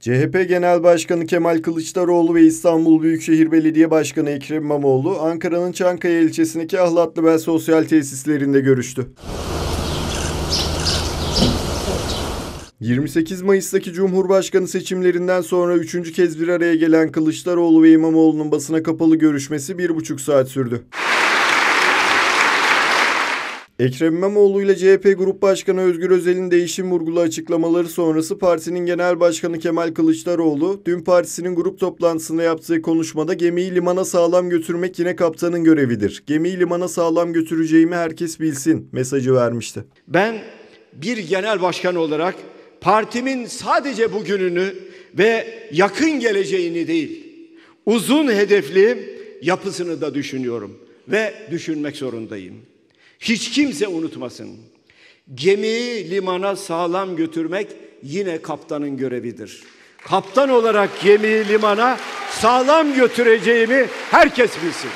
CHP Genel Başkanı Kemal Kılıçdaroğlu ve İstanbul Büyükşehir Belediye Başkanı Ekrem İmamoğlu, Ankara'nın Çankaya ilçesindeki Ahlatlıbel Sosyal Tesislerinde görüştü. 28 Mayıs'taki Cumhurbaşkanı seçimlerinden sonra üçüncü kez bir araya gelen Kılıçdaroğlu ve İmamoğlu'nun basına kapalı görüşmesi bir buçuk saat sürdü. Ekrem İmamoğlu ile CHP Grup Başkanı Özgür Özel'in değişim vurgulu açıklamaları sonrası partinin genel başkanı Kemal Kılıçdaroğlu, dün partisinin grup toplantısında yaptığı konuşmada gemiyi limana sağlam götürmek yine kaptanın görevidir. Gemiyi limana sağlam götüreceğimi herkes bilsin mesajı vermişti. Ben bir genel başkan olarak partimin sadece bugününü ve yakın geleceğini değil, uzun hedefli yapısını da düşünüyorum ve düşünmek zorundayım. Hiç kimse unutmasın. Gemiyi limana sağlam götürmek yine kaptanın görevidir. Kaptan olarak gemiyi limana sağlam götüreceğimi herkes bilsin.